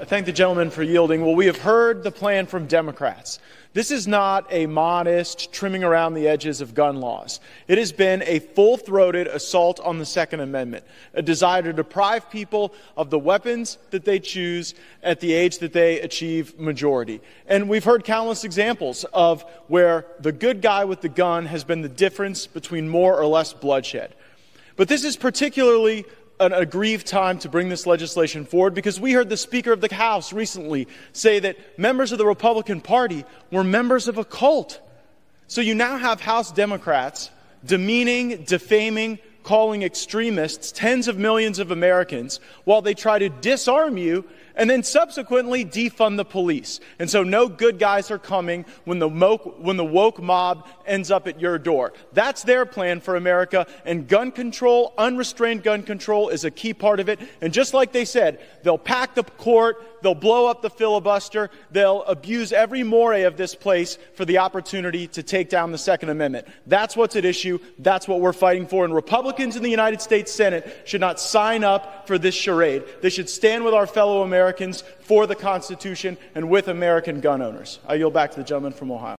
I thank the gentleman for yielding. Well, we have heard the plan from Democrats. This is not a modest trimming around the edges of gun laws. It has been a full throated assault on the Second Amendment, a desire to deprive people of the weapons that they choose at the age that they achieve majority. And we've heard countless examples of where the good guy with the gun has been the difference between more or less bloodshed. But this is particularly an aggrieved time to bring this legislation forward because we heard the Speaker of the House recently say that members of the Republican Party were members of a cult. So you now have House Democrats demeaning, defaming, calling extremists tens of millions of Americans while they try to disarm you and then subsequently defund the police. And so no good guys are coming when the, woke, when the woke mob ends up at your door. That's their plan for America. And gun control, unrestrained gun control, is a key part of it. And just like they said, they'll pack the court, they'll blow up the filibuster, they'll abuse every more of this place for the opportunity to take down the Second Amendment. That's what's at issue. That's what we're fighting for. And Republicans in the United States Senate should not sign up for this charade. They should stand with our fellow Americans for the Constitution and with American gun owners. I yield back to the gentleman from Ohio.